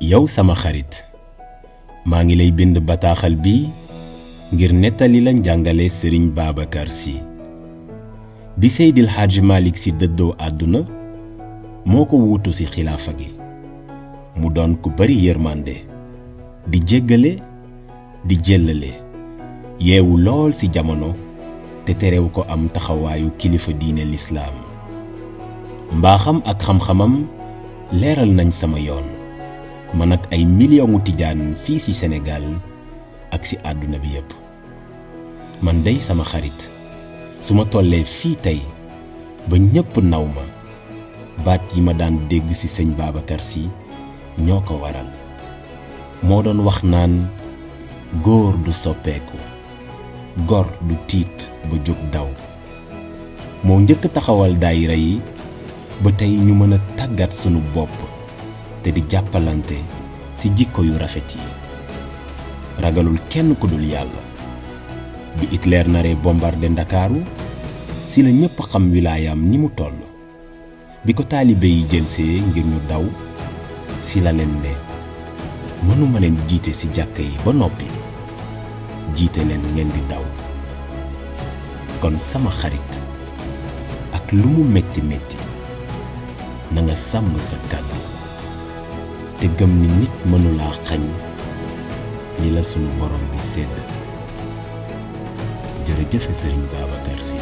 yow sama xarit. Maa ngi lay bind bataaxal bi ngir nettali la njàngale sëriñ Babacar Sy. Bi Seydil Hadji Malick Sy dëddoo àdduna moo ko wuutu ci xilaafa gi. Mu doon ku bari yërmande di jéggale di jëllale yeewu lool ci jamono te terew ko am taxawaayu kilifa diine lislaam. Mbaaxam ak xam-xamam leeral nañ sama yoon. Man ak ay miliyongu tijaan fii ci Sénégal ak ci àdduna bi yépp man dey sama xarit. Su ma tollee fii tey ba ñépp naw ma baat yi ma daan dégg ci sëñ Babacar Sy ñoo ko waral. Moo doon wax naan góor du soppeeku gor du tiit ba jóg daw. Moo njëkk taxawal daayira yi ba tey ñu mën a tàggat sunu bopp te di jàppalante ci jikko yu rafet yi ragalul kenn ku dul bi Hitler naree bombardé ndakaaru ci la ñépp xam ni mu toll. Bi ko taalibe yi jëlsee ngir ñu daw ci la leen ne mënuma leen jiite ci jàkka yi ba noppi. Jiite leen ngeen di daw. Kon sama xarit ak lu mu metti metti na nga sa te gëm ni nit mënulaa xañ li la sunu borom bi sédd jërëjëfe sëriñ Babacar Sy